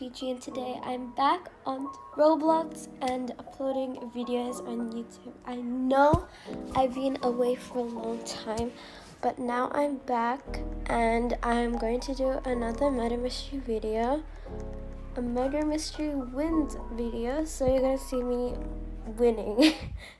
Peachy and today I'm back on Roblox and uploading videos on YouTube. I know I've been away for a long time, but now I'm back and I'm going to do another murder mystery video. A murder mystery wins video, so you're gonna see me winning.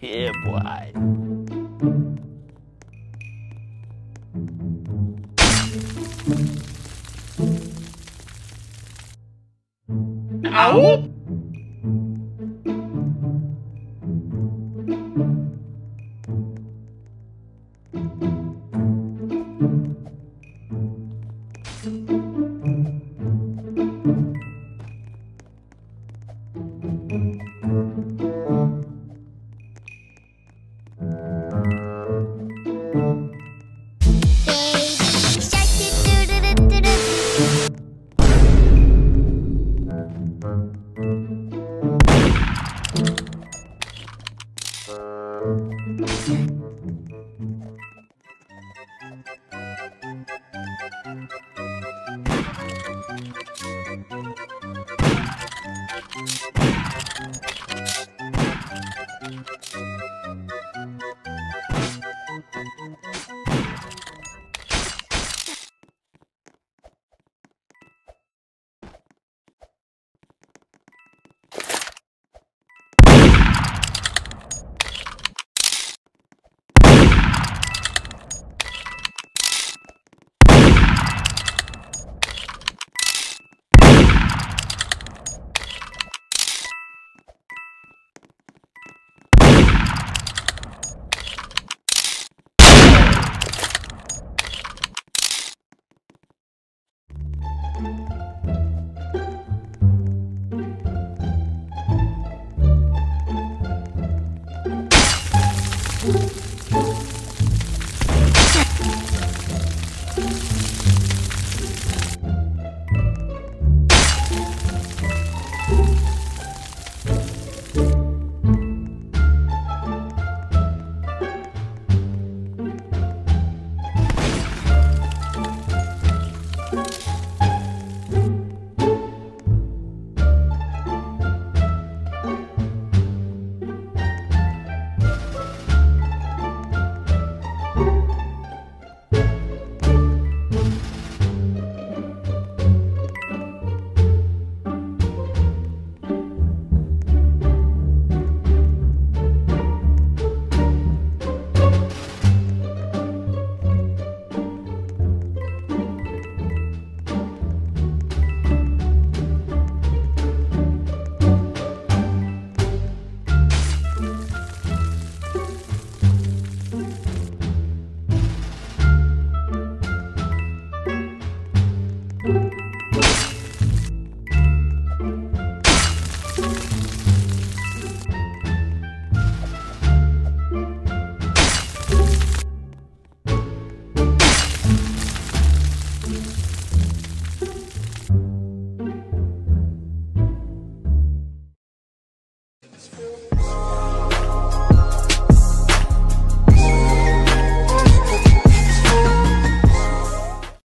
yeah, boy.